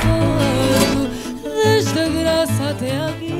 fogo, desde a graça até a vida.